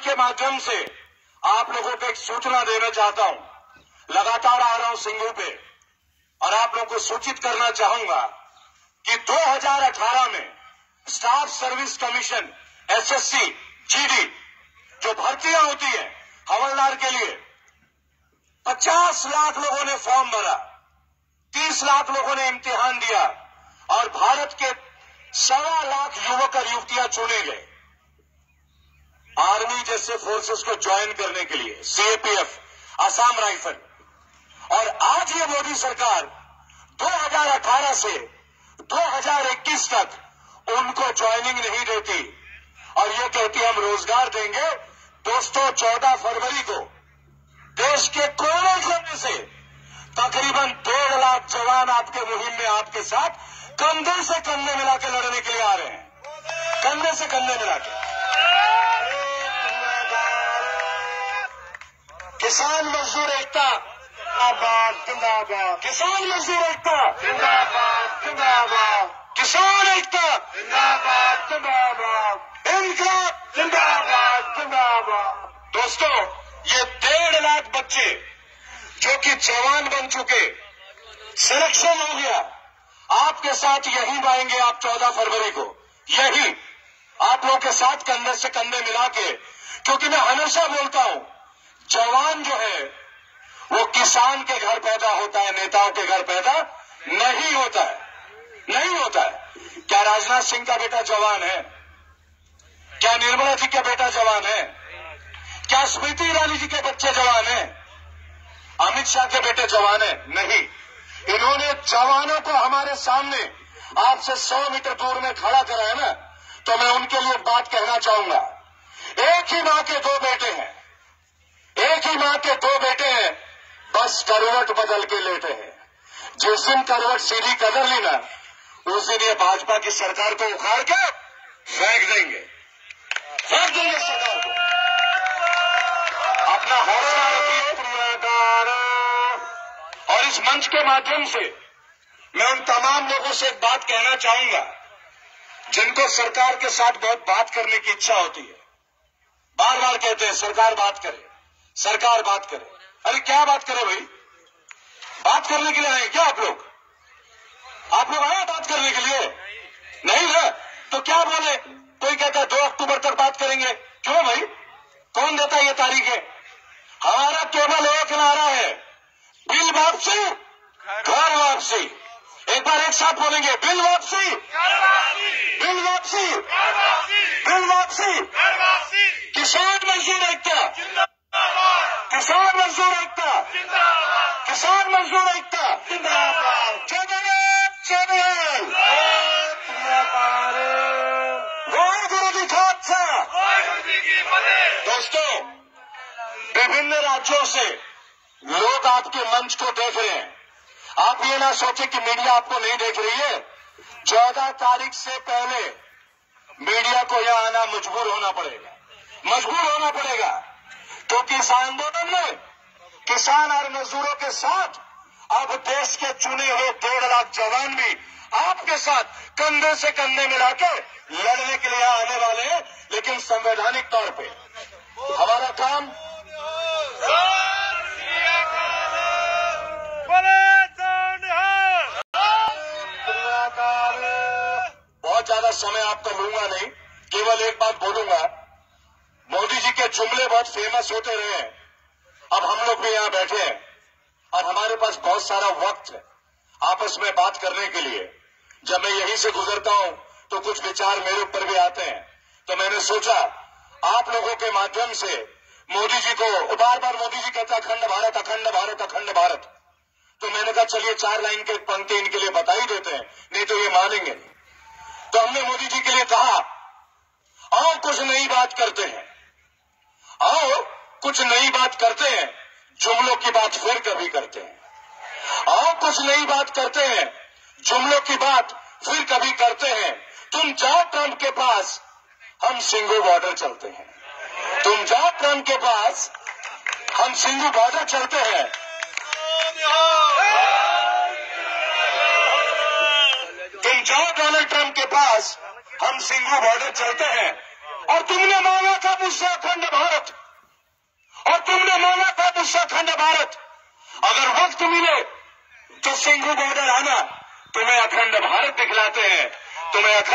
के माध्यम से आप लोगों को एक सूचना देना चाहता हूँ। लगातार आ रहा हूँ सिंगू पे। और आप लोगों को सूचित करना चाहूँगा कि 2018 में staff service commission, SSC, GD, जो भर्तियाँ होती है हवलदार के लिए 50 लाख लोगों ने फॉर्म भरा 30 लाख लोगों ने इम्तिहान दिया, और भारत के सवा लाख युवक और युवतियाँ चुने गए। आर्मी जैसे फोर्सेस को ज्वाइन करने के लिए सीएपीएफ असम राइफल और आज ये मोदी सरकार 2018 से 2021 तक उनको ज्वाइनिंग नहीं देती। और ये कहती हम रोज़गार देंगे दोस्तों 14 फरवरी को देश के कोने कोने से तकरीबन डेढ़ लाख जवान आपके मुहिम में, आपके साथ कंधे से कंधे मिला के लड़ने के लिए आ रहे हैं। कंधे से कंधे मिला के। किसान मजदूर एकता। जिंदाबाद जिंदाबाद। किसान मजदूर एकता। जिंदाबाद जिंदाबाद। किसान एकता। जिंदाबाद जिंदाबाद। इनकलाब जिंदाबाद जिंदाबाद। दोस्तों ये डेढ़ लाख बच्चे जो कि जवान बन चुके सिलेक्शन हो गया। आपके साथ यही आएँगे आप चौदह फरवरी को। यही। आप लोगों के साथ कंधे से कंधे मिला के क्योंकि मैं हमेशा बोलता हूँ जवान जो है, वो किसान के घर पैदा होता है, नेताओं के घर पैदा नहीं होता है। नहीं होता है। क्या राजनाथ सिंह का बेटा जवान है? क्या निर्मला जी का बेटा जवान है? क्या स्मृति ईरानी जी के बच्चे जवान है? अमित शाह के बेटे जवान है? नहीं। इन्होंने जवानों को हमारे सामने आपसे सौ मीटर दूर में खड़ा करा है ना? तो मैं उनके लिए बात कहना चाहूँगा। एक ही माँ के दो बेटे हैं। ही माँ के दो बेटे हैं, बस करवट बदल के लेटे हैं। जिस दिन करवट सीधी कदर ली ना, उस दिन ये भाजपा की सरकार को उखाड़ के फेंक देंगे। फेंक देंगे सरकार को। अपना हौसला रखिए और इस मंच के माध्यम से मैं उन तमाम लोगों से एक बात कहना चाहूँगा, जिनको सरकार के साथ बहुत बात करने की इच्छा होती है। बार बार कहते हैं, सरकार बात करे। सरकार बात करे। अरे क्या बात करे भाई? बात करने के लिए आए क्या आप लोग? आप लोग आए बात करने के लिए? नहीं है? तो क्या बोले? कोई कहता है दो अक्टूबर तक बात करेंगे। क्यों भाई? कौन देता है ये तारीखें हमारा केवल एक नारा है। बिल वापसी घर वापसी। एक बार एक साथ बोलेंगे बिल वापसी। बिल वापसी। बिल वापसी। किसान मजदूर एकता किसान मजदूर एकता दोस्तों विभिन्न राज्यों से लोग आपके मंच को देख रहे हैं। आप ये ना सोचे कि मीडिया आपको नहीं देख रही है। चौदह तारीख से पहले मीडिया को यहाँ आना मजबूर होना पड़ेगा। मजबूर होना पड़ेगा। क्योंकि इस आंदोलन में किसान और मजदूरों के साथ अब देश के चुने हुए डेढ़ लाख जवान भी आपके साथ कंधे से कंधे मिला के लड़ने के लिए आने वाले हैं, लेकिन संवैधानिक तौर पे। हमारा काम बहुत ज़्यादा समय आपका लूँगा नहीं, केवल एक बात बोलूँगा। मोदी जी के जुमले बहुत फ़ेमस होते रहे हैं। अब हम लोग भी यहाँ बैठे हैं। और हमारे पास बहुत सारा वक्त है आपस में बात करने के लिए। जब मैं यहीं से गुजरता हूँ तो कुछ विचार मेरे ऊपर भी आते हैं। तो मैंने सोचा, आप लोगों के माध्यम से मोदी जी को बार बार मोदी जी कहता अखंड भारत अखंड भारत अखंड भारत। तो मैंने कहा, चलिए चार लाइन के पंक्ति इनके लिए बता ही देते हैं, नहीं तो ये मानेंगे तो हमने मोदी जी के लिए कहा आओ कुछ नई बात करते हैं। आओ कुछ नई बात करते हैं जुमलों की बात फिर कभी करते हैं। आओ कुछ नई बात करते हैं, जुमलों की बात फिर कभी करते हैं। तुम जाओ ट्रंप के पास, हम सिंगू बॉर्डर चलते हैं। तुम जाओ ट्रंप के पास, हम सिंगू बॉर्डर चलते हैं। तुम जाओ डोनाल्ड ट्रंप के पास, हम सिंगू बॉर्डर चलते हैं। और तुमने मांगा था मुझसे अखंड भारत। था अखंड भारत। अगर वक्त मिले तो सिंधु बॉर्डर आना। तुम्हें अखंड भारत दिखलाते हैं। तुम्हें अखंड